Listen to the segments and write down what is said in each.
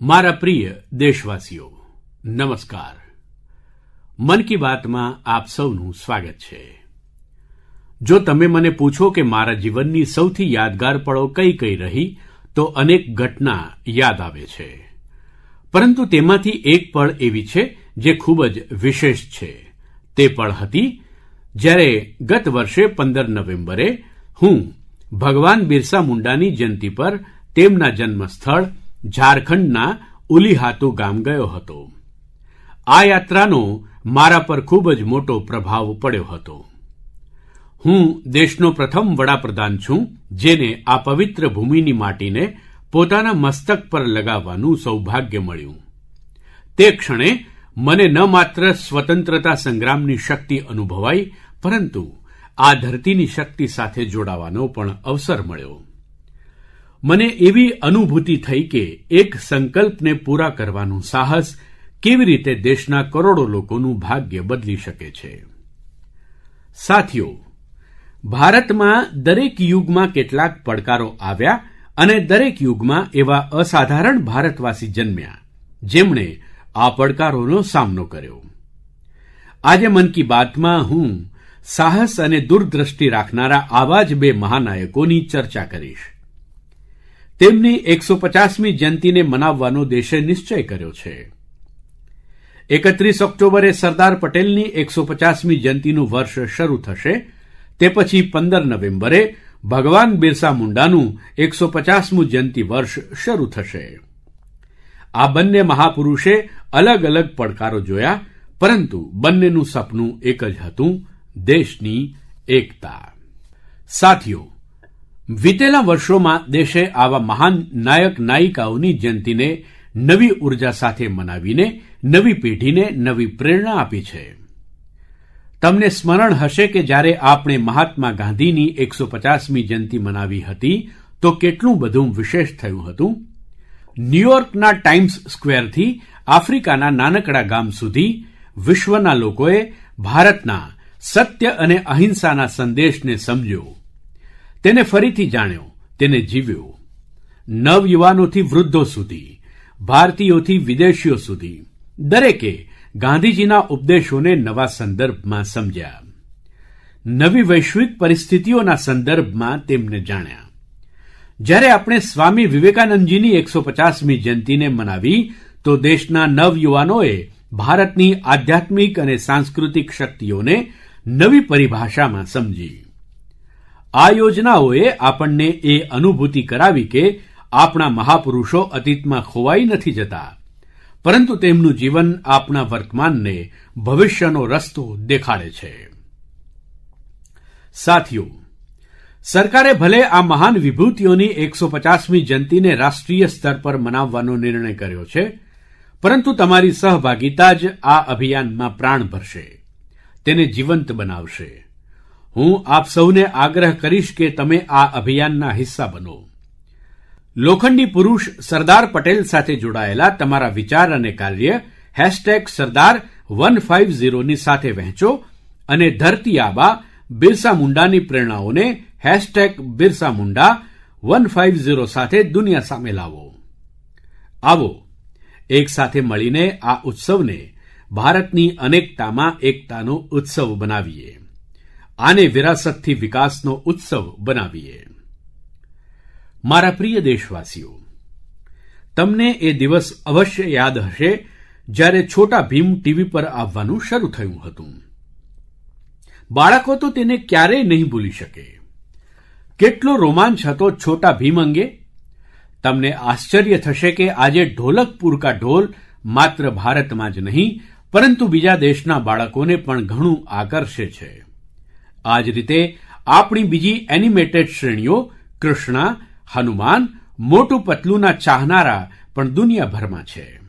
મારા પ્રિય દેશવાસીઓ, નમસ્કાર. મન કી બાતમાં આપ સૌનું સ્વાગત છે. જો તમે મને પૂછો કે મારા જીવનની સૌથી યાદગાર પળો કઈ કઈ રહી, તો અનેક ઘટના યાદ આવે છે. પરંતુ તેમાંથી એક પળ એવી છે જે ખૂબ જ વિશેષ છે. તે પળ હતી જ્યારે ગત વર્ષે 15 નવેમ્બરે હું ભગવાન બિરસા મુંડાની જયંતી પર તેમના જન્મસ્થળ ઝારખંડના ઉલીહાતુ ગામ ગયો હતો. આ યાત્રાનો મારા પર ખૂબ જ મોટો પ્રભાવ પડ્યો હતો. હું દેશનો પ્રથમ વડાપ્રધાન છું, જેને આ પવિત્ર ભૂમિની માટીને પોતાના મસ્તક પર લગાવવાનું સૌભાગ્ય મળ્યું. તે ક્ષણે મને ન માત્ર સ્વતંત્રતા સંગ્રામની શક્તિ અનુભવાઈ, પરંતુ આ ધરતીની શક્તિ સાથે જોડાવાનો પણ અવસર મળ્યો. મને એવી અનુભૂતિ થઈ કે એક સંકલ્પને પૂરા કરવાનું સાહસ કેવી રીતે દેશના કરોડો લોકોનું ભાગ્ય બદલી શકે છે. સાથીઓ, ભારતમાં દરેક યુગમાં કેટલાક પડકારો આવ્યા અને દરેક યુગમાં એવા અસાધારણ ભારતવાસી જન્મ્યા, જેમણે આ પડકારોનો સામનો કર્યો. આજે મન કી બાતમાં હું સાહસ અને દૂરદ્રષ્ટિ રાખનારા આવા જ બે મહાનાયકોની ચર્ચા કરીશ. તેમની 150મી જયંતીને મનાવવાનો દેશે નિશ્ચય કર્યો છે. 31 ઓક્ટોબરે સરદાર પટેલની 150મી જયંતીનું વર્ષ શરૂ થશે. તે પછી 15 નવેમ્બરે ભગવાન બિરસા મુંડાનું 150મું જયંતી વર્ષ શરૂ થશે. આ બંને મહાપુરુષે અલગ અલગ પડકારો જોયા, પરંતુ બંનેનું સપનું એક જ હતું, દેશની એકતા. સાથીઓ વિતેલા વર્ષોમાં દેશે આવા મહાન નાયક નાયિકાઓની જયંતીને નવી ઊર્જા સાથે મનાવીને, નવી પેઢીને નવી પ્રેરણા આપી છે. તમને સ્મરણ હશે કે જ્યારે આપણે મહાત્મા ગાંધીની 150મી જયંતી મનાવી હતી, તો કેટલું બધું વિશેષ થયું હતું? ન્યૂયોર્કના ટાઇમ્સ સ્ક્વેરથી આફ્રિકાના નાનકડા ગામ સુધી વિશ્વના લોકોએ ભારતના સત્ય અને અહિંસાના સંદેશને સમજ્યો. તેને ફરીથી જાણ્યો, તેને જીવ્યો. નવયુવાનોથી વૃદ્ધો સુધી, ભારતીયોથી વિદેશીઓ સુધી, દરેકે ગાંધીજીના ઉપદેશોને નવા સંદર્ભમાં સમજ્યા. નવી વૈશ્વિક પરિસ્થિતિઓના સંદર્ભમાં તેમને જાણ્યા. જ્યારે આપણે સ્વામી વિવેકાનંદજીની એકસો પચાસમી જયંતિને મનાવી, તો દેશના નવયુવાનોએ ભારતની આધ્યાત્મિક અને સાંસ્કૃતિક શક્તિઓને નવી પરિભાષામાં સમજી. આ યોજનાઓએ આપણને એ અનુભૂતિ કરાવી કે આપણા મહાપુરુષો અતીતમાં ખોવાઈ નથી જતા. પરંતુ તેમનું જીવન આપણા વર્તમાનને ભવિષ્યનો રસ્તો દેખાડે છે. સાથીઓ, સરકારે ભલે આ મહાન વિભૂતિઓની 150મી જયંતીને રાષ્ટ્રીય સ્તર પર મનાવવાનો નિર્ણય કર્યો છે, પરંતુ તમારી સહભાગિતા જ આ અભિયાનમાં પ્રાણ ભરશે. તેને જીવંત બનાવશે. હું આપ સૌને આગ્રહ કરીશ કે તમે આ અભિયાનના હિસ્સા બનો. લોખંડી પુરુષ સરદાર પટેલ સાથે જોડાયેલા તમારા વિચાર અને કાર્ય સરદાર150ની સાથે વહેંચો અને ધરતી આબા બિરસા મુંડાની પ્રેરણાઓને બિરસા મુંડા 150 સાથે દુનિયા સામે લાવો. આવો, એક સાથે મળીને આ ઉત્સવને ભારતની અનેકતામાં એકતાનો ઉત્સવ બનાવીએ. આને વિરાસતથી વિકાસનો ઉત્સવ બનાવીએ. મારા પ્રિય દેશવાસીઓ, તમને એ દિવસ અવશ્ય યાદ હશે જ્યારે છોટા ભીમ ટીવી પર આવવાનું શરૂ થયું હતું. બાળકો તો તેને ક્યારેય નહીં ભૂલી શકે. કેટલો રોમાંચ હતો છોટા ભીમ અંગે. તમને આશ્ચર્ય થશે કે આજે ઢોલકપુર કા ઢોલ માત્ર ભારતમાં જ નહીં, પરંતુ બીજા દેશના બાળકોને પણ ઘણું આકર્ષે છે. આ જ રીતે આપણી બીજી એનિમેટેડ શ્રેણીઓ કૃષ્ણા, હનુમાન, મોટું પતલુંના ચાહનારા પણ દુનિયાભરમાં છે.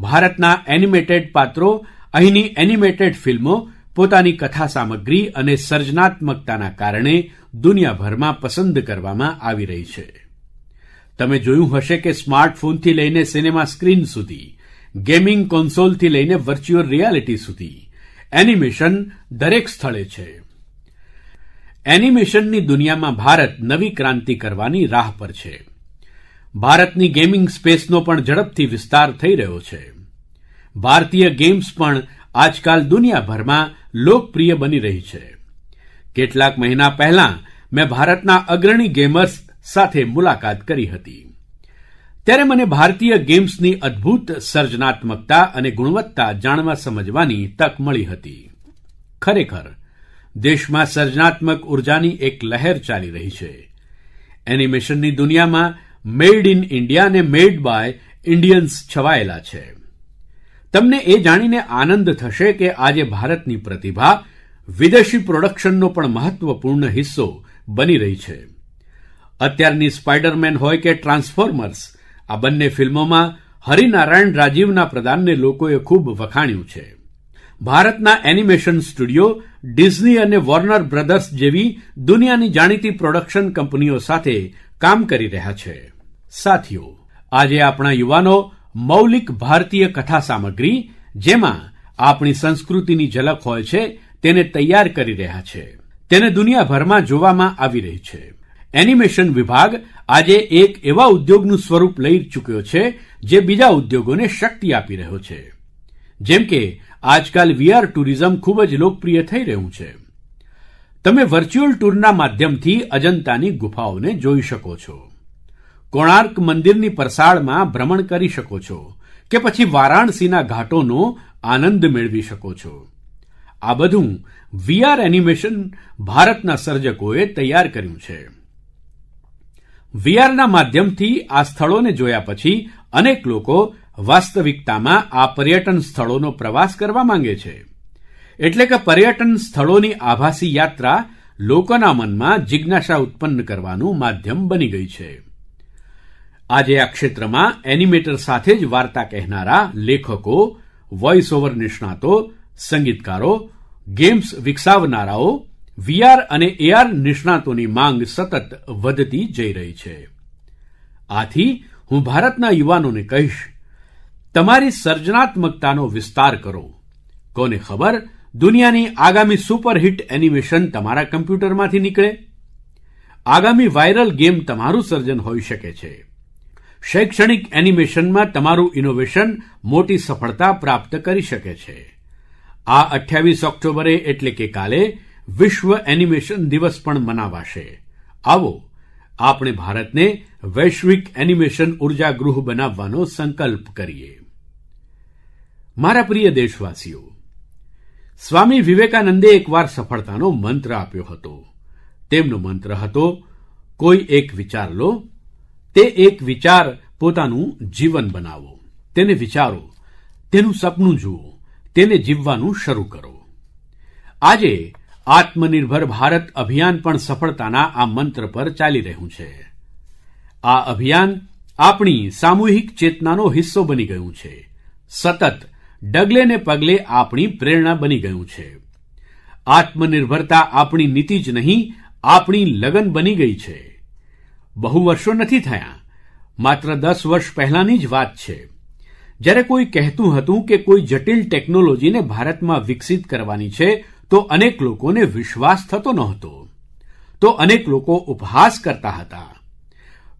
ભારતના એનિમેટેડ પાત્રો, અહીંની એનિમેટેડ ફિલ્મો, પોતાની કથા સામગ્રી અને સર્જનાત્મકતાના કારણે દુનિયાભરમાં પસંદ કરવામાં આવી રહી છે. તમે જોયું હશે કે સ્માર્ટફોનથી લઈને સિનેમા સ્ક્રીન સુધી, ગેમિંગ કોન્સોલથી લઈને વર્ચ્યુઅલ રિયાલિટી સુધી એનિમેશન દરેક સ્થળે છે. એનિમેશનની દુનિયામાં ભારત નવી ક્રાંતિ કરવાની રાહ પર છે. ભારતની ગેમિંગ સ્પેસનો પણ ઝડપથી વિસ્તાર થઈ રહ્યો છે. ભારતીય ગેમ્સ પણ આજકાલ દુનિયાભરમાં લોકપ્રિય બની રહી છે. કેટલાક મહિના પહેલાં મેં ભારતના અગ્રણી ગેમર્સ સાથે મુલાકાત કરી હતી. ત્યારે મને ભારતીય ગેમ્સની અદ્ભુત સર્જનાત્મકતા અને ગુણવત્તા જાણવા સમજવાની તક મળી હતી. ખરેખર દેશમાં સર્જનાત્મક ઉર્જાની એક લહેર ચાલી રહી છે. એનિમેશનની દુનિયામાં મેડ ઇન ઇન્ડિયા અને મેડ બાય ઇન્ડિયન્સ છવાયેલા છે. તમને એ જાણીને આનંદ થશે કે આજે ભારતની પ્રતિભા વિદેશી પ્રોડક્શનનો પણ મહત્ત્વપૂર્ણ હિસ્સો બની રહી છે. અત્યારની સ્પાઇડરમેન હોય કે ટ્રાન્સફોર્મર્સ, આ બંને ફિલ્મોમાં હરિનારાયણ રાજીવના પ્રદાનને લોકોએ ખૂબ વખાણ્યું છે. ભારતના એનિમેશન સ્ટુડિયો ડિઝની અને વોર્નર બ્રધર્સ જેવી દુનિયાની જાણીતી પ્રોડક્શન કંપનીઓ સાથે કામ કરી રહ્યા છે. સાથીઓ, આજે આપણા યુવાનો મૌલિક ભારતીય કથા સામગ્રી, જેમાં આપણી સંસ્કૃતિની ઝલક હોય છે, તેને તૈયાર કરી રહ્યા છે. તેને દુનિયાભરમાં જોવામાં આવી રહી છે. એનિમેશન વિભાગ આજે એક એવા ઉદ્યોગનું સ્વરૂપ લઈ ચૂક્યો છે, જે બીજા ઉદ્યોગોને શક્તિ આપી રહ્યો છે. જેમ કે, આજકાલ વીઆર ટુરિઝમ ખૂબ જ લોકપ્રિય થઈ રહ્યું છે. તમે વર્ચ્યુઅલ ટૂરના માધ્યમથી અજંતાની ગુફાઓને જોઈ શકો છો. કોણાર્ક મંદિરની પરસાળમાં ભ્રમણ કરી શકો છો કે પછી વારાણસીના ઘાટોનો આનંદ મેળવી શકો છો. આ બધું વીઆર એનિમેશન ભારતના સર્જકોએ તૈયાર કર્યું છે. વીઆરના માધ્યમથી આ સ્થળોને જોયા પછી અનેક લોકો વાસ્તવિકતામાં આ પર્યટન સ્થળોનો પ્રવાસ કરવા માંગે છે. એટલે કે પર્યટન સ્થળોની આભાસી યાત્રા લોકોના મનમાં જિજ્ઞાસા ઉત્પન્ન કરવાનું માધ્યમ બની ગઈ છે. આજે આ ક્ષેત્રમાં એનિમેટર સાથે જ વાર્તા કહેનારા લેખકો વોઇસ ઓવર નિષ્ણાતો, સંગીતકારો ગેમ્સ વિકસાવનારાઓ વીઆર અને એઆર નિષ્ણાતોની માંગ સતત વધતી જઈ રહી છે. આથી હું ભારતના યુવાનોને કહીશ તમારી સર્જનાત્મકતાનો વિસ્તાર કરો. કોને ખબર? દુનિયાની આગામી સુપરહિટ એનિમેશન તમારા કમ્પ્યુટરમાંથી નીકળે. આગામી વાયરલ ગેમ તમારું સર્જન હોઈ શકે છે. શૈક્ષણિક એનિમેશનમાં તમારું ઇનોવેશન મોટી સફળતા પ્રાપ્ત કરી શકે છે. આ અઠ્યાવીસ ઓક્ટોબરે એટલે કે કાલે વિશ્વ એનિમેશન દિવસ પણ મનાવાશે. આવો, આપણે ભારતને વૈશ્વિક એનિમેશન ઊર્જાગૃહ બનાવવાનો સંકલ્પ કરીએ. મારા પ્રિય દેશવાસીઓ, સ્વામી વિવેકાનંદે એકવાર સફળતાનો મંત્ર આપ્યો હતો. તેમનો મંત્ર હતો, કોઈ એક વિચાર લો, તે એક વિચાર પોતાનું જીવન બનાવો. તેને વિચારો, તેનું સપનું જુઓ, તેને જીવવાનું શરૂ કરો. આજે આત્મનિર્ભર ભારત અભિયાન પણ સફળતાના આ મંત્ર પર ચાલી રહ્યું છે. આ અભિયાન આપણી સામૂહિક ચેતનાનો હિસ્સો બની ગયું છે. સતત ડગલે ને પગલે આપણી પ્રેરણા બની ગયું છે. આત્મનિર્ભરતા આપણી નીતિ જ નહીં, આપણી લગન બની ગઈ છે. બહુ વર્ષો નથી થયા. માત્ર દસ વર્ષ પહેલાંની જ વાત છે. જ્યારે કોઈ કહેતું હતું કે કોઈ જટિલ ટેકનોલોજીને ભારતમાં વિકસિત કરવાની છે, તો અનેક લોકોને વિશ્વાસ થતો નહોતો. તો અનેક લોકો ઉપહાસ કરતા હતા.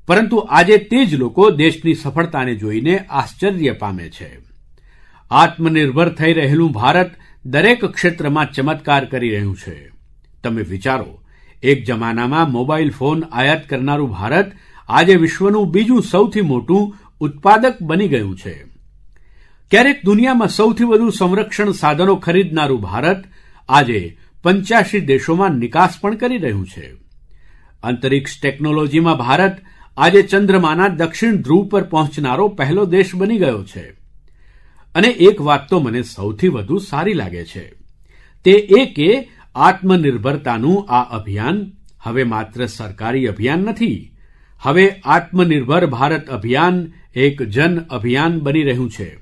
પરંતુ આજે તે જ લોકો દેશની સફળતાને જોઈને આશ્ચર્ય પામે છે. આત્મનિર્ભર થઈ રહેલું ભારત દરેક ક્ષેત્રમાં ચમત્કાર કરી રહ્યું છે. તમે વિચારો, એક જમાનામાં મોબાઈલ ફોન આયાત કરનારું ભારત આજે વિશ્વનું બીજું સૌથી મોટું ઉત્પાદક બની ગયું છે. ક્યારેક દુનિયામાં સૌથી વધુ સંરક્ષણ સાધનો ખરીદનારું ભારત આજે પંચ્યાશી દેશોમાં નિકાસ પણ કરી રહ્યું છે. અંતરિક્ષ ટેકનોલોજીમાં ભારત આજે ચંદ્રમાના દક્ષિણ ધ્રુવ પર પહોંચનારો પહેલો દેશ બની ગયો છે. અને એક વાત તો મને સૌથી વધુ સારી લાગે છે. તે એ કે આત્મનિર્ભરતાનું આ અભિયાન હવે માત્ર સરકારી અભિયાન નથી. હવે આત્મનિર્ભર ભારત અભિયાન એક જન અભિયાન બની રહ્યું છે.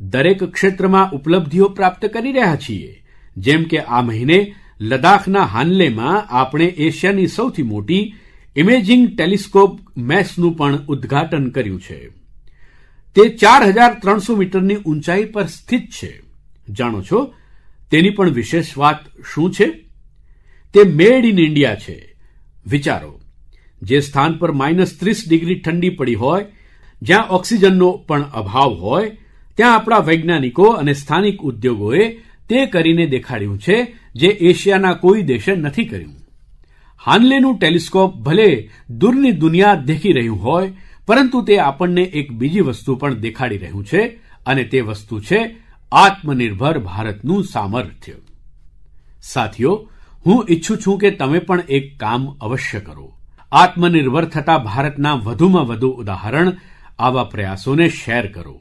દરેક ક્ષેત્રમાં ઉપલબ્ધિઓ પ્રાપ્ત કરી રહ્યા છીએ. જેમ કે આ મહિને લદ્દાખના હાનલેમાં આપણે એશિયાની સૌથી મોટી ઇમેજિંગ ટેલિસ્કોપ મેસનું પણ ઉદ્ઘાટન કર્યું છે. તે ચાર હજાર ત્રણસો મીટરની ઊંચાઈ પર સ્થિત છે. જાણો છો, તેની પણ વિશેષ વાત શું છે? તે મેડ ઇન ઇન્ડિયા છે. વિચારો, જે સ્થાન પર માઇનસ ત્રીસ ડિગ્રી ઠંડી પડી હોય, જ્યાં ઓક્સિજનનો પણ અભાવ હોય, ત્યાં આપણા વૈજ્ઞાનિકો અને સ્થાનિક ઉદ્યોગોએ તે કરીને દેખાડ્યું છે, જે એશિયાના કોઈ દેશે નથી કર્યું. હાનલેનું ટેલિસ્કોપ ભલે દૂરની દુનિયા દેખી રહ્યું હોય પરંતુ તે આપણને એક બીજી વસ્તુ પણ દેખાડી રહ્યું છે, અને તે વસ્તુ છે આત્મનિર્ભર ભારતનું સામર્થ્ય. સાથીઓ, હું ઈચ્છું છું કે તમે પણ એક કામ અવશ્ય કરો. આત્મનિર્ભર થતા ભારતના વધુમાં વધુ ઉદાહરણ આવા પ્રયાસોને શેર કરો.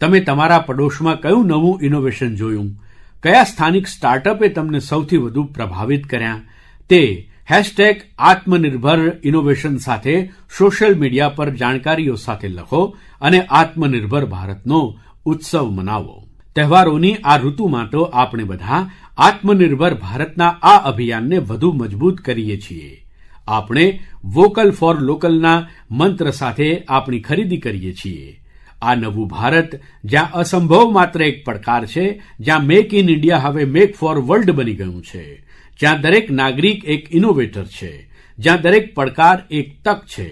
તમે તમારા પડોશમાં કયું નવું ઇનોવેશન જોયું? કયા સ્થાનિક સ્ટાર્ટઅપે તમને સૌથી વધુ પ્રભાવિત કર્યા? તે હૅશટૅગ આત્મનિર્ભર ઇનોવેશન સાથે સોશિયલ મીડિયા પર જાણકારીઓ સાથે લખો અને આત્મનિર્ભર ભારતનો ઉત્સવ મનાવો. તહેવારોની આ ઋતુમાં તો આપણે બધા આત્મનિર્ભર ભારતના આ અભિયાનને વધુ મજબૂત કરીએ છીએ. આપણે વોકલ ફોર લોકલના મંત્ર સાથે આપણી ખરીદી કરીએ છીએ. આ નવું ભારત જ્યાં અસંભવ માત્ર એક પડકાર છે, જ્યાં મેક ઇન ઇન્ડિયા હવે મેક ફોર વર્લ્ડ બની ગયું છે. જ્યાં દરેક નાગરિક એક ઇનોવેટર છે જ્યાં દરેક પડકાર એક તક છે.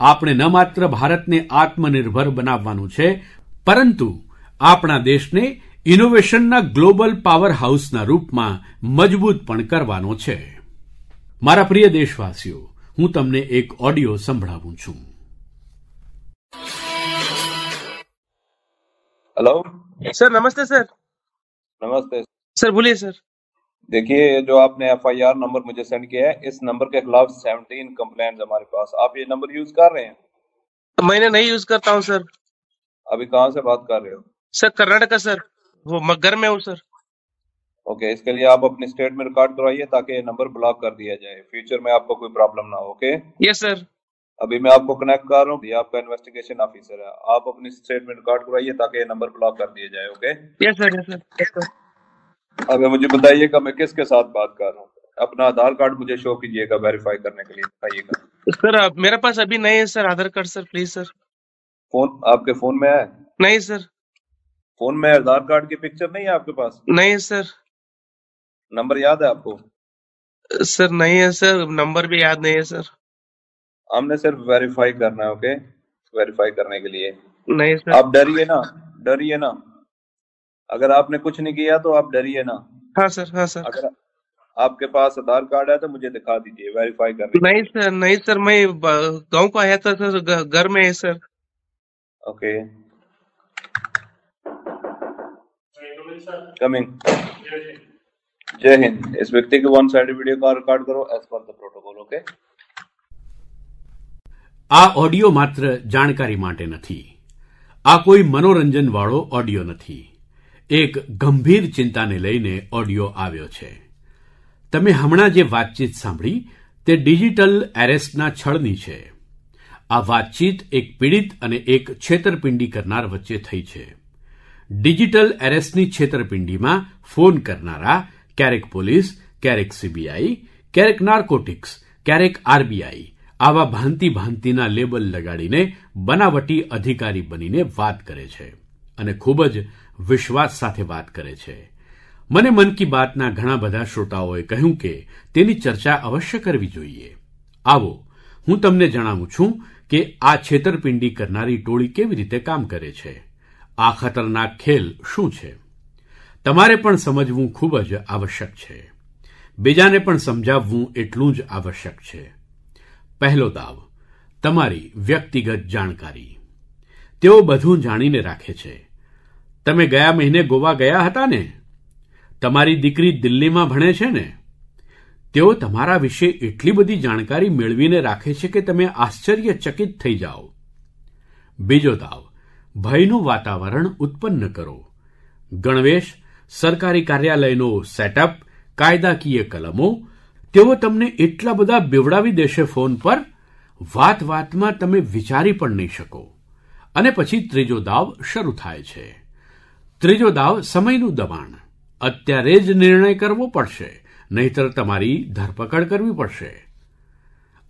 આપણે ન માત્ર ભારતને આત્મનિર્ભર બનાવવાનું છે પરંતુ આપણા દેશને ઇનોવેશનના ગ્લોબલ પાવર હાઉસના રૂપમાં મજબૂત પણ કરવાનો છે. મારા પ્રિય દેશવાસીઓ હું તમને એક ઓડિયો સંભળાવું છું. હેલો સર નમસ્તે સર નમસ્તે સર બોલીએ સર देखिए जो आपने एफ़ आई आर नंबर मुझे सेंड किया है इस नंबर के खिलाफ सेवनटीन कंप्लेंट हमारे पास। आप ये नंबर यूज़ कर रहे हैं? मैंने नहीं यूज़ करता हूँ सर अभी कहाँ से बात कर रहे हो? सर कर्नाटका सर वो मैं घर में हूँ सर ओके इसके लिए आप अपनी स्टेट में रिकॉर्ड करवाइए ताकि ये नंबर ब्लॉक कर दिया जाए। फ्यूचर में आपको कोई प्रॉब्लम ना हो ओके यस सर अभी मैं आपको कनेक्ट कर रहा हूँ। ये आपका इन्वेस्टिगेशन ऑफिसर है। आप अपनी स्टेट में रिकॉर्ड करवाइए ताकि ये नंबर ब्लॉक कर दिया जाए okay yes sir yes sir अभी मुझे बताइएगा मैं किसके साथ बात कर रहा हूँ? अपना आधार कार्ड मुझे शो कीजिएगा वेरीफाई करने के लिए बताइएगा। सर अब मेरे पास अभी नहीं है sir Aadhaar card sir please sir phone आपके फ़ोन में है? नहीं सर फ़ोन में आधार कार्ड की पिक्चर नहीं है आपके पास? नहीं सर नंबर याद है आपको? सर नहीं है सर नंबर भी याद नहीं है सर हमने सिर्फ़ वेरीफाई करना है ओके वेरीफाई करने के लिए। नहीं सर आप डरिए ना डरिए ना। अगर आपने कुछ नहीं किया तो आप डरिए ना हाँ सर हाँ सर अगर आपके पास आधार कार्ड है तो मुझे दिखा दीजिए वेरीफाई करने के नहीं सर नहीं सर मैं ब- गांव को आया था सर घ- घर में है सर लिए। ओके कमिंग जय हिंद इस व्यक्ति के वन साइड वीडियो का रिकॉर्ड करो as per the protocol okay આ ઑડિયો માત્ર જાણકારી માટે નથી આ કોઈ મનોરંજનવાળો ઑડિયો નથી એક ગંભીર ચિંતાને લઈને ઓડિયો આવ્યો છે. તમે હમણાં જે વાતચીત સાંભળી, તે ડિજિટલ એરેસ્ટના છળની છે. આ વાતચીત એક પીડિત અને એક છેતરપિંડી કરનાર વચ્ચે થઈ છે. ડિજિટલ એરેસ્ટની છેતરપિંડીમાં ફોન કરનારા ક્યારેક પોલીસ, ક્યારેક સીબીઆઈ, ક્યારેક નાર્કોટિક્સ, ક્યારેક આરબીઆઈ આવા ભાંતિ ભાંતિના લેબલ લગાડીને બનાવટી અધિકારી બનીને વાત કરે છે. અને ખૂબ જ વિશ્વાસ સાથે વાત કરે છે. મને મન કી બાતના ઘણા બધા શ્રોતાઓએ કહ્યું કે તેની ચર્ચા અવશ્ય કરવી જોઈએ. આવો, હું તમને જણાવું છું કે આ છેતરપિંડી કરનારી ટોળી કેવી રીતે કામ કરે છે. આ ખતરનાક ખેલ શું છે? તમારે પણ સમજવું ખૂબ જ આવશ્યક છે. બીજાને પણ સમજાવવું એટલું જ આવશ્યક છે. પહેલો દાવ, તમારી વ્યક્તિગત જાણકારી. તેઓ બધું જાણીને રાખે છે. તમે ગયા મહિને ગોવા ગયા હતા ને? તમારી દીકરી દિલ્હીમાં ભણે છે ને? તેઓ તમારા વિશે એટલી બધી જાણકારી મેળવીને રાખે છે કે તમે આશ્ચર્યચકિત થઈ જાઓ. બીજો દાવ, ભયનું વાતાવરણ ઉત્પન્ન કરો. ગણવેશ, સરકારી કાર્યાલયનો સેટઅપ, કાયદાકીય કલમો, તેઓ તમને એટલા બધા બેવડાવી દેશે ફોન પર, વાત વાતમાં તમે વિચારી પણ નહીં શકો. અને પછી ત્રીજો દાવ શરૂ થાય છે. ત્રીજો દાવ સમયનું દબાણ. અત્યારે જ નિર્ણય કરવો પડશે. નહીંતર તમારી ધરપકડ કરવી પડશે.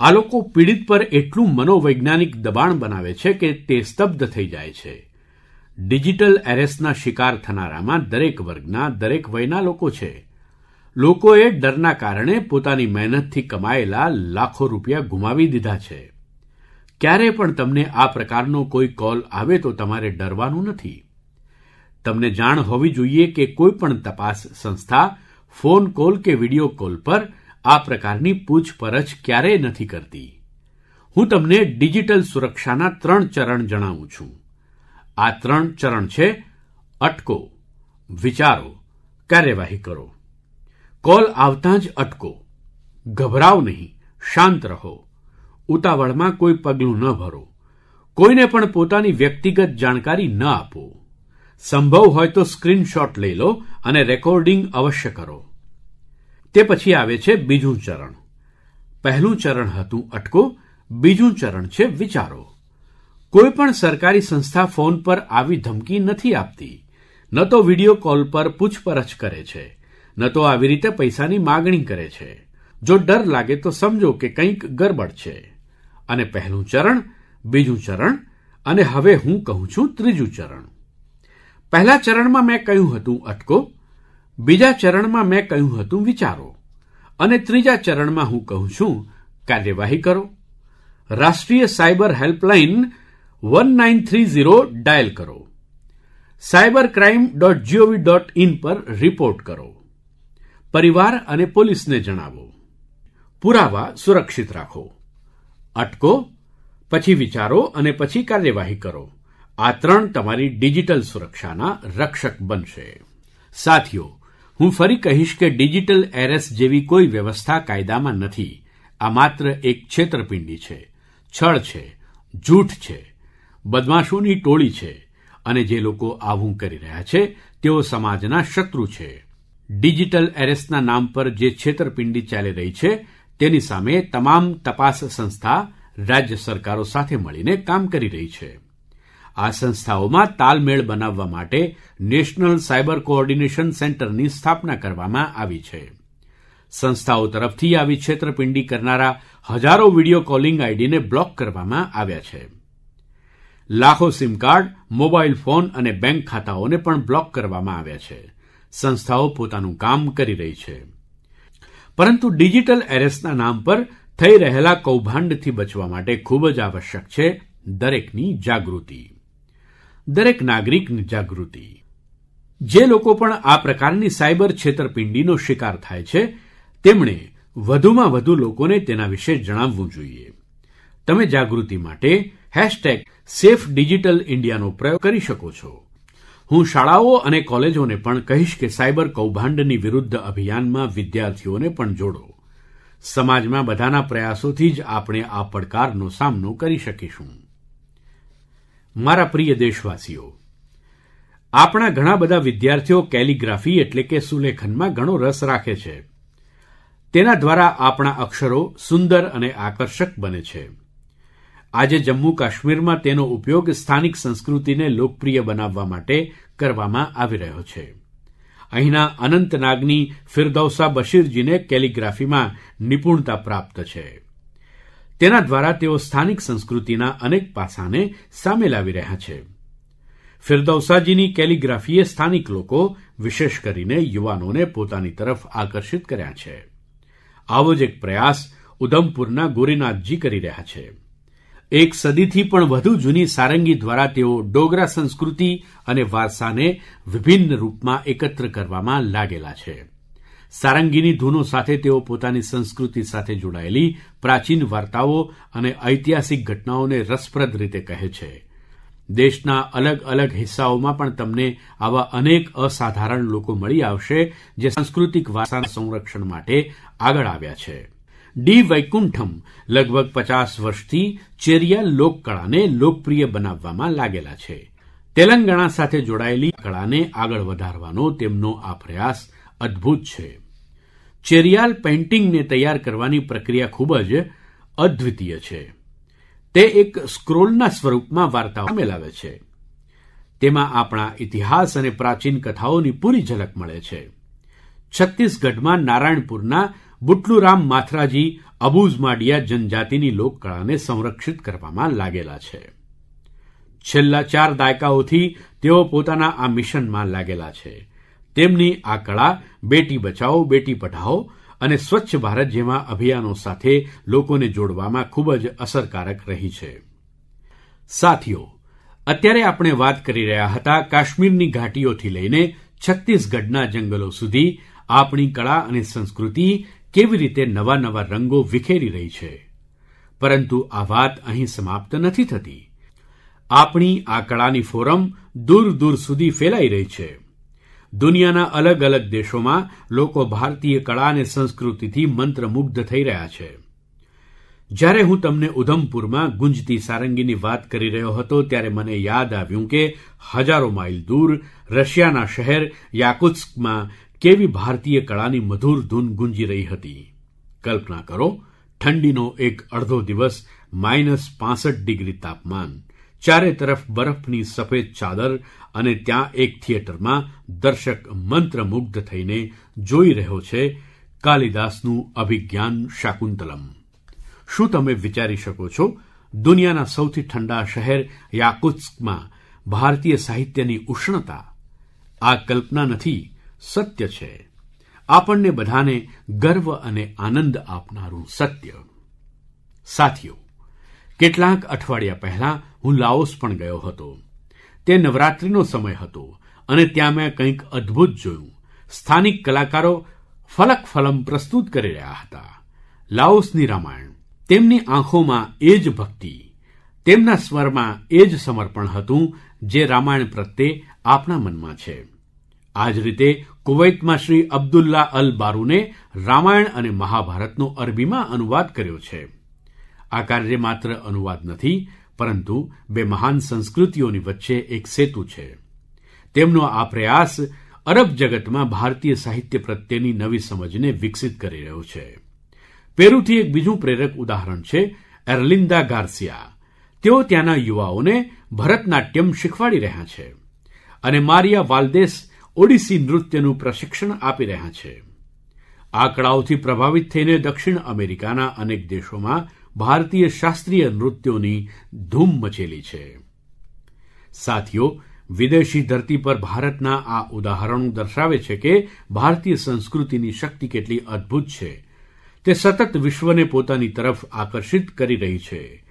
આ લોકો પીડિત પર એટલું મનોવૈજ્ઞાનિક દબાણ બનાવે છે કે તે સ્તબ્ધ થઈ જાય છે. ડિજિટલ એરેસ્ટના શિકાર થનારામાં દરેક વર્ગના, દરેક વયના લોકો છે. લોકોએ ડરના કારણે પોતાની મહેનતથી કમાયેલા લાખો રૂપિયા ગુમાવી દીધા છે. ક્યારે પણ તમને આ પ્રકારનો કોઈ કોલ આવે તો તમારે ડરવાનું નથી. તમને જાણ હોવી જોઈએ કે કોઈ પણ તપાસ સંસ્થા, ફોન કોલ કે વિડિયો કોલ પર આ પ્રકારની પૂછપરછ ક્યારેય નથી કરતી. હું તમને ડિજિટલ સુરક્ષાના ત્રણ ચરણ જણાવું છું. આ ત્રણ ચરણ છે, અટકો, વિચારો, કાર્યવાહી કરો. કોલ આવતાં જ અટકો. ગભરાવ નહીં, શાંત રહો. ઉતાવળમાં કોઈ પગલું ન ભરો. કોઈને પણ પોતાની વ્યક્તિગત જાણકારી ન આપો. સંભવ હોય તો સ્ક્રીનશોટ લઈ લો અને રેકોર્ડિંગ અવશ્ય કરો. તે પછી આવે છે બીજું ચરણ. પહેલું ચરણ હતું અટકો, બીજું ચરણ છે વિચારો. કોઈ પણ સરકારી સંસ્થા ફોન પર આવી ધમકી નથી આપતી. ન તો વિડિયો કોલ પર પૂછપરછ કરે છે. ન તો આવી રીતે પૈસાની માગણી કરે છે. જો ડર લાગે તો સમજો કે કંઈક ગરબડ છે. અને પહેલું ચરણ, બીજું ચરણ, અને હવે હું કહું છું ત્રીજું ચરણ. પહેલા ચરણમાં મેં કહ્યું હતું, અટકો. બીજા ચરણમાં મેં કહ્યું હતું, વિચારો. અને ત્રીજા ચરણમાં હું કહું છું, કાર્યવાહી કરો. રાષ્ટ્રીય cyber helpline one nine three zero dial કરો. Cyber crime dot G O V dot in પર રિપોર્ટ કરો. પરિવાર અને પોલીસને જણાવો. પુરાવા સુરક્ષિત રાખો. અટકો. પછી વિચારો અને પછી કાર્યવાહી કરો. આ ત્રણ તમારી ડિજિટલ સુરક્ષાના રક્ષક બનશે. સાથીઓ, હું ફરી કહીશ કે ડિજિટલ એરેસ જેવી કોઈ વ્યવસ્થા કાયદામાં નથી. આ માત્ર એક છેતરપિંડી છે. છળ છે. જૂઠ છે. બદમાશોની ટોળી છે. અને જે લોકો આવું કરી રહ્યા છે, તેઓ સમાજના શત્રુ છે. ડિજિટલ એરેસ્ટના નામ પર જે છેતરપિંડી ચાલી રહી છે, તેની સામે તમામ તપાસ સંસ્થા રાજ્ય સરકારો સાથે મળીને કામ કરી રહી છે. આ સંસ્થાઓમાં તાલમેળ બનાવવા માટે નેશનલ સાયબર કોઓર્ડિનેશન સેન્ટરની સ્થાપના કરવામાં આવી છે. સંસ્થાઓ તરફથી આવી છેતરપિંડી કરનારા હજારો વિડિયો કોલિંગ આઈડીને બ્લોક કરવામાં આવ્યા છે. લાખો સિમ કાર્ડ મોબાઇલ ફોન અને બેંક ખાતાઓને પણ બ્લોક કરવામાં આવ્યા છે. સંસ્થાઓ પોતાનું કામ કરી રહી છે. પરંતુ ડિજિટલ એરેસ્ટના નામ પર થઈ રહેલા કૌભાંડથી બચવા માટે ખૂબ જ આવશ્યક છે દરેકની જાગૃતિ. દરેક નાગરિકની જાગૃતિ. જે લોકો પણ આ પ્રકારની સાયબર છેતરપિંડીનો શિકાર થાય છે, તેમણે વધુમાં વધુ લોકોને તેના વિશે જણાવવું જોઈએ. તમે જાગૃતિ માટે હેશટેગ સેફ ડિજિટલ ઇન્ડિયાનો પ્રયોગ કરી શકો છો. હું શાળાઓ અને કોલેજોને પણ કહીશ કે સાયબર કૌભાંડની વિરુદ્ધ અભિયાનમાં વિદ્યાર્થીઓને પણ જોડો. સમાજમાં બધાના પ્રયાસોથી જ આપણે આ પડકારનો સામનો કરી શકીશું. મારા પ્રિય દેશવાસીઓ, આપણા ઘણા બધા વિદ્યાર્થીઓ કેલિગ્રાફી એટલે કે સુલેખનમાં ઘણો રસ રાખે છે. તેના દ્વારા આપણા અક્ષરો સુંદર અને આકર્ષક બને છે. આજે જમ્મુ કાશ્મીરમાં તેનો ઉપયોગ સ્થાનિક સંસ્કૃતિને લોકપ્રિય બનાવવા માટે કરવામાં આવી રહ્યો છે. અહીંના અનંતનાગની ફિરદૌસા બશીરજીને કેલિગ્રાફીમાં નિપુણતા પ્રાપ્ત છે. તેના દ્વારા તેઓ સ્થાનિક સંસ્કૃતિના અનેક પાસાને સામે લાવી રહ્યા છે. ફિરદૌસાજીની કેલિગ્રાફીએ સ્થાનિક લોકો, વિશેષ કરીને યુવાનોને પોતાની તરફ આકર્ષિત કર્યા છે. આવો જ એક પ્રયાસ ઉધમપુરના ગોરીનાથજી કરી રહ્યા છે. એક સદીથી પણ વધુ જૂની સારંગી દ્વારા તેઓ ડોગરા સંસ્કૃતિ અને વારસાને વિભિન્ન રૂપમાં એકત્ર કરવામાં લાગેલા છે. સારંગીની ધૂનો સાથે તેઓ પોતાની સંસ્કૃતિ સાથે જોડાયેલી, પ્રાચીન વાર્તાઓ અને ઐતિહાસિક ઘટનાઓને રસપ્રદ રીતે કહે છે. દેશના અલગ અલગ હિસ્સાઓમાં પણ તમને આવા અનેક અસાધારણ લોકો મળી આવશે જે સાંસ્કૃતિક વારસાના સંરક્ષણ માટે આગળ આવ્યા છે. ડી વૈકુંઠમ લગભગ પચાસ વર્ષથી ચેરિયા લોકકળાને લોકપ્રિય બનાવવામાં લાગેલા છે. તેલંગાણા સાથે જોડાયેલી કળાને આગળ વધારવાનો તેમનો આ પ્રયાસ અદ્ભુત છે. ચેરિયાલ પેઇન્ટિંગને તૈયાર કરવાની પ્રક્રિયા ખૂબ જ અદ્વિતીય છે. તે એક સ્ક્રોલના સ્વરૂપમાં વાર્તાઓ મેલાવે છે. તેમાં આપણા ઇતિહાસ અને પ્રાચીન કથાઓની પૂરી ઝલક મળે છે. છત્તીસગઢમાં નારાયણપુરના બુટલુરામ માથરાજી અબુઝમાડિયા જનજાતિની લોકકળાને સંરક્ષિત કરવામાં લાગેલા છે. છેલ્લા ચાર દાયકાઓથી તેઓ પોતાના આ મિશનમાં લાગેલા છે. તેમની આ કળા, બેટી બચાઓ બેટી પઢાઓ અને સ્વચ્છ ભારત જેવા અભિયાનો સાથે લોકોને જોડવામાં ખૂબ જ અસરકારક રહી છે. સાથીઓ, અત્યારે આપણે વાત કરી રહ્યા હતા કાશ્મીરની ઘાટીઓથી લઈને છત્તીસગઢના જંગલો સુધી આપણી કળા અને સંસ્કૃતિ કેવી રીતે નવા નવા રંગો વિખેરી રહી છે. પરંતુ આ વાત અહીં સમાપ્ત નથી થતી. આપણી આ કળાની ફોરમ દૂર દૂર સુધી ફેલાઈ રહી છે. દુનિયાના અલગ અલગ દેશોમાં લોકો ભારતીય કળા અને સંસ્કૃતિથી મંત્રમુગ્ધ થઈ રહ્યા છે. જ્યારે હું તમને ઉધમપુરમાં ગુંજતી સારંગીની વાત કરી રહ્યો હતો, ત્યારે મને યાદ આવ્યું કે હજારો માઇલ દૂર રશિયાના શહેર યાકુત્સ્કમાં કેવી ભારતીય કળાની મધુર ધૂન ગુંજી રહી હતી. કલ્પના કરો, ઠંડીનો એક અડધો દિવસ માઇનસ પાંસઠ ડિગ્રી તાપમાન ચારે તરફ બરફની સફેદ ચાદર અને ત્યાં એક થિયેટરમાં દર્શક મંત્રમુગ્ધ થઈને જોઈ રહ્યો છે કાલિદાસનું અભિજ્ઞાન શાકુંતલમ. શું તમે વિચારી શકો છો, દુનિયાના સૌથી ઠંડા શહેર યાકુત્સ્કમાં ભારતીય સાહિત્યની ઉષ્ણતા? આ કલ્પના નથી, સત્ય છે. આપણને બધાને ગર્વ અને આનંદ આપનારું સત્ય. સાથીઓ, કેટલાક અઠવાડિયા પહેલાં હું લાઓસ પણ ગયો હતો. તે નવરાત્રિનો સમય હતો અને ત્યાં મેં કંઈક અદ્ભુત જોયું. સ્થાનિક કલાકારો ફલક ફલમ પ્રસ્તુત કરી રહ્યા હતા. લાઓસની રામાયણ. તેમની આંખોમાં એ જ ભક્તિ. તેમના સ્વરમાં એ જ સમર્પણ હતું જે રામાયણ પ્રત્યે આપણા મનમાં છે. આ જ રીતે કુવૈતમાં શ્રી અબ્દુલ્લા અલ બારૂને રામાયણ અને મહાભારતનો અરબીમાં અનુવાદ કર્યો છે. આ કાર્ય માત્ર અનુવાદ નથી પરંતુ બે મહાન સંસ્કૃતિઓની વચ્ચે એક સેતુ છે. તેમનો આ પ્રયાસ અરબ જગતમાં ભારતીય સાહિત્ય પ્રત્યેની નવી સમજને વિકસિત કરી રહ્યો છે. પેરુથી એક બીજું પ્રેરક ઉદાહરણ છે એર્લિન્દા ગાર્સિયા. તેઓ ત્યાંના યુવાઓને ભરતનાટ્યમ શીખવાડી રહ્યા છે અને મારિયા વાલ્દેસ ઓડિસી નૃત્યનું પ્રશિક્ષણ આપી રહ્યા છે. આ કળાઓથી પ્રભાવિત થઈને દક્ષિણ અમેરિકાના અનેક દેશોમાં ભારતીય શાસ્ત્રીય નૃત્યોની ધૂમ મચેલી છે. સાથીઓ, વિદેશી ધરતી પર ભારતના આ ઉદાહરણો દર્શાવે છે કે ભારતીય સંસ્કૃતિની શક્તિ કેટલી અદ્ભુત છે. તે સતત વિશ્વને પોતાની તરફ આકર્ષિત કરી રહી છે.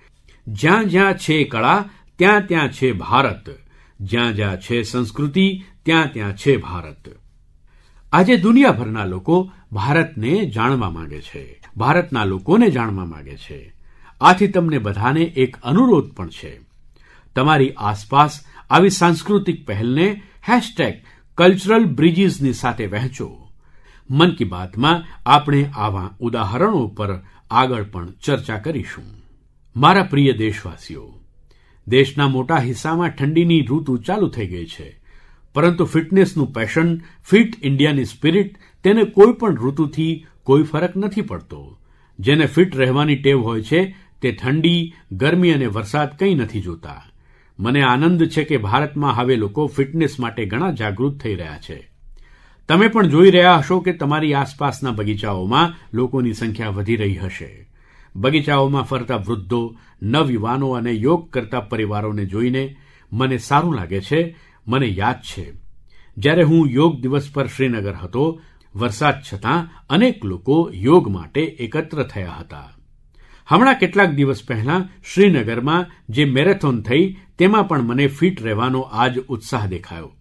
જ્યાં જ્યાં છે કળા, ત્યાં ત્યાં છે ભારત. જ્યાં જ્યાં છે સંસ્કૃતિ, ત્યાં ત્યાં છે ભારત. આજે દુનિયાભરના લોકો ભારતને જાણવા માંગે છે. ભારતના લોકોને જાણવા માગે છે. આથી તમને બધાને એક અનુરોધ પણ છે. તમારી આસપાસ આવી સાંસ્કૃતિક પહેલને હેશટેગ કલ્ચરલ બ્રિજીસની સાથે વહેંચો. મન કી બાતમાં આપણે આવા ઉદાહરણો પર આગળ પણ ચર્ચા કરીશું. મારા પ્રિય દેશવાસીઓ, દેશના મોટા હિસ્સામાં ઠંડીની ઋતુ ચાલુ થઈ ગઈ છે. પરંતુ ફિટનેસનું પેશન ફિટ ઇન્ડિયાની સ્પિરિટ તેને કોઈ પણ ઋતુથી કોઈ ફરક નથી પડતો. જેને ફિટ રહેવાની ટેવ હોય છે, તે ઠંડી, ગરમી અને વરસાદ કંઈ નથી જોતા. મને આનંદ છે કે ભારતમાં હવે લોકો ફિટનેસ માટે ઘણા જાગૃત થઈ રહ્યા છે. તમે પણ જોઈ રહ્યા હશો કે તમારી આસપાસના બગીચાઓમાં લોકોની સંખ્યા વધી રહી હશે. બગીચાઓમાં ફરતા વૃદ્ધો, નવયુવાનો અને યોગ કરતા પરિવારોને જોઈને મને સારું લાગે છે, મને યાદ છે. જ્યારે હું યોગ દિવસ પર શ્રીનગર હતો વરસાદ છતાં અનેક લોકો યોગ માટે એકત્ર થયા હતા. હમણાં કેટલાક દિવસ પહેલાં શ્રીનગરમાં જે મેરેથોન થઈ તેમાં પણ મને ફિટ રહેવાનો આજ ઉત્સાહ દેખાયો.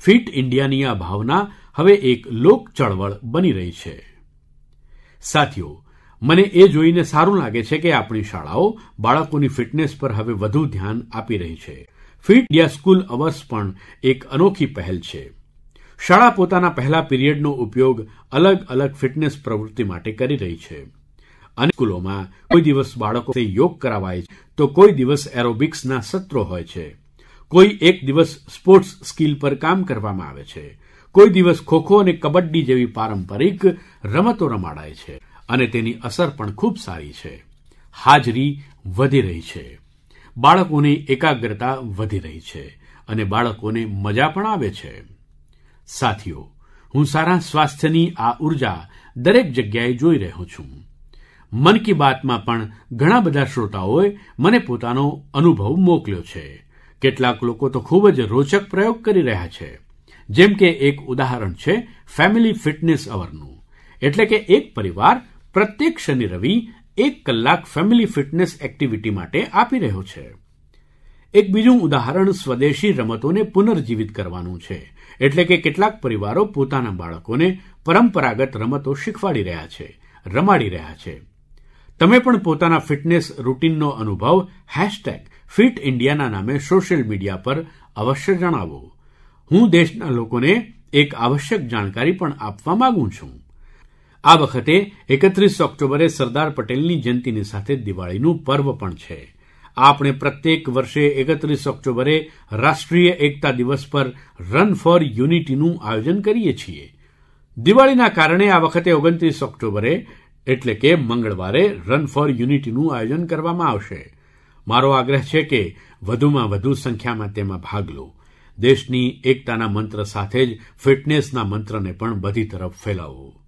ફિટ ઇન્ડિયાની આ ભાવના હવે એક લોક ચળવળ બની રહી છે. સાથીઓ, મને એ જોઈને સારું લાગે છે કે આપણી શાળાઓ બાળકોની ફિટનેસ પર હવે વધુ ધ્યાન આપી રહી છે. ફિટ ઇન્ડિયા સ્કૂલ અવર્સ પણ એક અનોખી પહેલ છે. શાળા પોતાના પહેલા પિરિયડનો ઉપયોગ અલગ અલગ ફિટનેસ પ્રવૃત્તિ માટે કરી રહી છે. અને સ્કૂલોમાં કોઈ દિવસ બાળકો યોગ કરાવાય છે, તો કોઈ દિવસ એરોબિક્સના સત્રો હોય છે. કોઈ એક દિવસ સ્પોર્ટ્સ સ્કિલ પર કામ કરવામાં આવે છે. કોઈ દિવસ ખોખો અને કબડ્ડી જેવી પારંપરિક રમતો રમાડાય છે અને તેની અસર પણ ખૂબ સારી છે. હાજરી વધી રહી છે. બાળકોની એકાગ્રતા વધી રહી છે અને બાળકોને મજા પણ આવે છે. સાથીઓ, હું સારા સ્વાસ્થ્યની આ ઊર્જા દરેક જગ્યાએ જોઈ રહ્યો છું. મન કી બાતમાં પણ ઘણા બધા શ્રોતાઓએ મને પોતાનો અનુભવ મોકલ્યો છે. કેટલાક લોકો તો ખૂબ જ રોચક પ્રયોગ કરી રહ્યા છે. જેમ કે એક ઉદાહરણ છે ફેમિલી ફિટનેસ અવરનું એટલે કે એક પરિવાર પ્રત્યેક શનિ રવિ એક કલાક ફેમિલી ફિટનેસ એક્ટિવિટી માટે આપી રહ્યો છે. એક બીજું ઉદાહરણ સ્વદેશી રમતોને પુનર્જીવિત કરવાનું છે. એટલે કે કેટલાક પરિવારો પોતાના બાળકોને પરંપરાગત રમતો શીખવાડી રહ્યા છે, રમાડી રહ્યા છે. તમે પણ પોતાના ફિટનેસ રૂટિનનો અનુભવ હેશટેગ ફિટ ઇન્ડિયાના નામે સોશિયલ મીડિયા પર અવશ્ય જણાવો. હું દેશના લોકોને એક આવશ્યક જાણકારી પણ આપવા માગું છું. આ વખતે 31 ઓક્ટોબરે સરદાર પટેલની જયંતીની સાથે દિવાળીનું પર્વ પણ છે. આપણે પ્રત્યેક વર્ષે 31 ઓક્ટોબરે રાષ્ટ્રીય એકતા દિવસ પર રન ફોર યુનિટીનું આયોજન કરીએ છીએ. દિવાળીના કારણે આ વખતે 29 ઓક્ટોબરે, એટલે કે મંગળવારે, રન ફોર યુનિટીનું આયોજન કરવામાં આવશે. મારો આગ્રહ છે કે વધુમાં વધુ સંખ્યામાં તેમાં ભાગ લો. દેશની એકતાના મંત્ર સાથે જ ફિટનેસના મંત્રને પણ બધી તરફ ફેલાવો.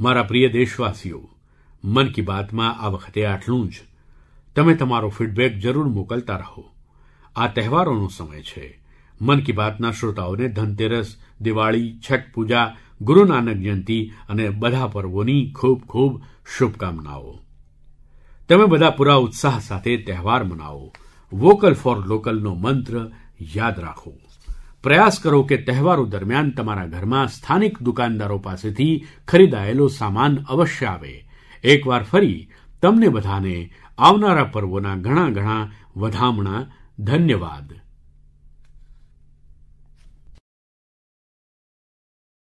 મારા પ્રિય દેશવાસીઓ, મન કી બાતમાં આ વખતે આટલું જ. તમે તમારો ફીડબેક જરૂર મોકલતા રહો. આ તહેવારોનો સમય છે. મન કી બાતના શ્રોતાઓને ધનતેરસ, દિવાળી, છઠ પૂજા, ગુરુ નાનક જયંતી અને બધા પર્વોની ખૂબ ખૂબ શુભકામનાઓ. તમે બધા પૂરા ઉત્સાહ સાથે તહેવાર મનાવો. વોકલ ફોર લોકલનો મંત્ર યાદ રાખો. પ્રયાસ કરો કે તહેવારો દરમિયાન તમારા ઘરમાં સ્થાનિક દુકાનદારો પાસેથી ખરીદાયેલો સામાન અવશ્ય આવે. એકવાર ફરી તમને બધાને આવનારા પર્વોના ઘણા ઘણા વધામણા. ધન્યવાદ.